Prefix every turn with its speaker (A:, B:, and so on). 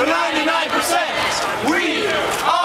A: the 99%. We are